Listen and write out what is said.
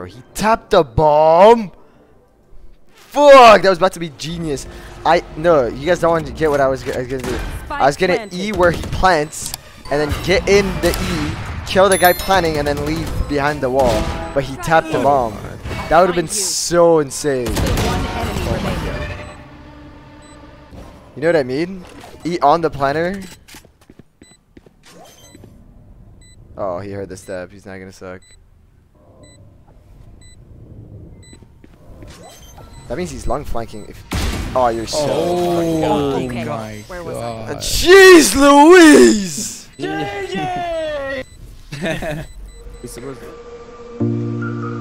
bro. He tapped the bomb. Fuck, that was about to be genius. I no, you guys don't want to get what I was, I was gonna do. I was gonna E where he plants, and then get in the E, kill the guy planting, and then leave behind the wall. But he tapped the bomb. That would have been so insane. You know what I mean? E on the planner. Oh, he heard the step. He's not gonna suck. That means he's long flanking. If oh, you're so. Oh, Okay, my where was I? god. Jeez, Louise! He's supposed to-